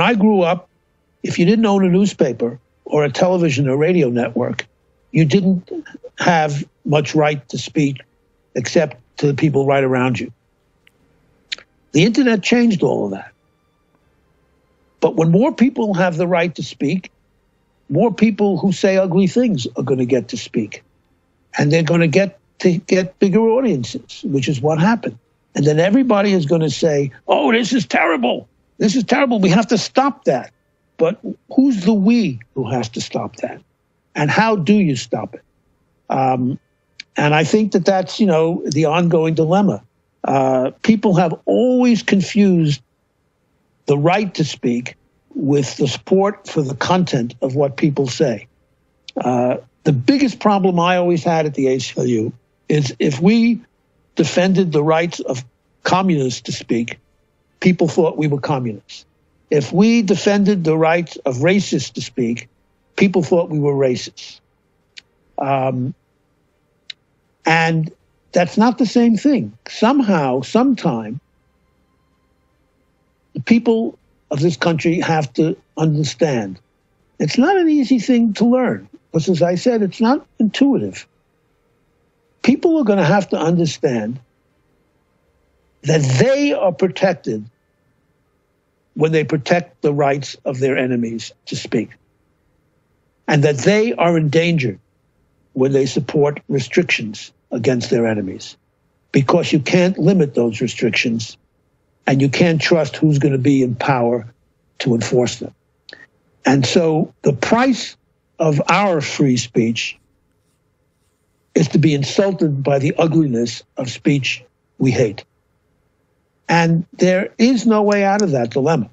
I grew up, if you didn't own a newspaper or a television or radio network, you didn't have much right to speak except to the people right around you. The internet changed all of that. But when more people have the right to speak, more people who say ugly things are going to get to speak. And they're going to get to get bigger audiences, which is what happened. And then everybody is going to say, oh, this is terrible. This is terrible. We have to stop that. But who's the we who has to stop that? And how do you stop it? Um, and I think that that's, you know, the ongoing dilemma. Uh, people have always confused the right to speak with the support for the content of what people say. Uh, the biggest problem I always had at the ACLU is if we defended the rights of communists to speak, people thought we were communists. If we defended the rights of racists to speak, people thought we were racists. Um, and that's not the same thing. Somehow, sometime, the people of this country have to understand. It's not an easy thing to learn because, as I said, it's not intuitive. People are going to have to understand that they are protected when they protect the rights of their enemies to speak, and that they are endangered when they support restrictions against their enemies, because you can't limit those restrictions and you can't trust who's going to be in power to enforce them. And so the price of our free speech is to be insulted by the ugliness of speech we hate. And there is no way out of that dilemma.